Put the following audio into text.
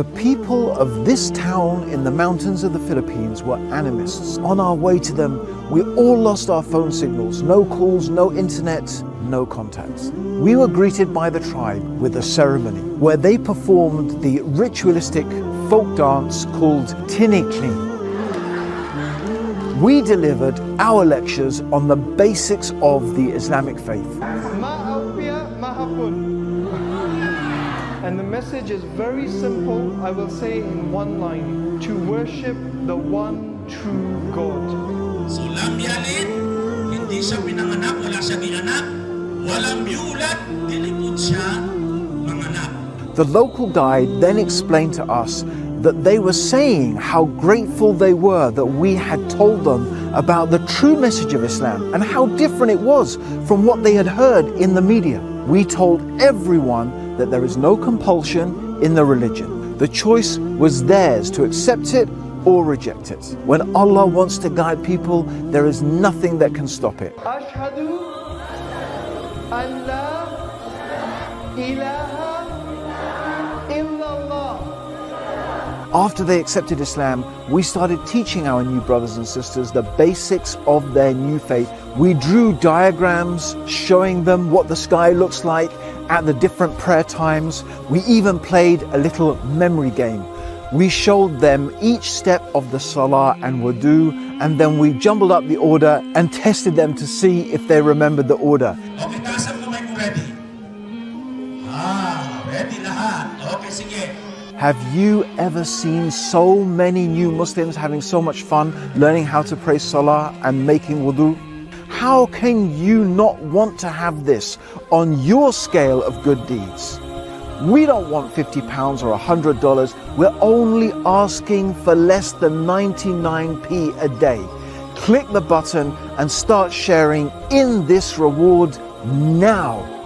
The people of this town in the mountains of the Philippines were animists. On our way to them, we all lost our phone signals, no calls, no internet, no contacts. We were greeted by the tribe with a ceremony where they performed the ritualistic folk dance called Tinikling. We delivered our lectures on the basics of the Islamic faith. Ma'awpiya mahapun. And the message is very simple, I will say in one line. To worship the one true God. So lam yalid, hindi siya pinanganak, wala siya gianak. Walang yulat, dilipod siya manganak. The local guide then explained to us that they were saying how grateful they were that we had told them about the true message of Islam and how different it was from what they had heard in the media. We told everyone that there is no compulsion in the religion. The choice was theirs to accept it or reject it. When Allah wants to guide people, there is nothing that can stop it. After they accepted Islam, we started teaching our new brothers and sisters the basics of their new faith. We drew diagrams showing them what the sky looks like at the different prayer times. We even played a little memory game. We showed them each step of the salah and wudu, and then we jumbled up the order and tested them to see if they remembered the order. Okay, Have you ever seen so many new Muslims having so much fun learning how to pray salah and making wudu? How can you not want to have this on your scale of good deeds? We don't want 50 pounds or $100. We're only asking for less than 99p a day. Click the button and start sharing in this reward now.